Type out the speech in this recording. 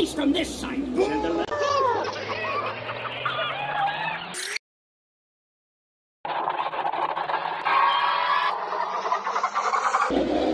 least from this side. you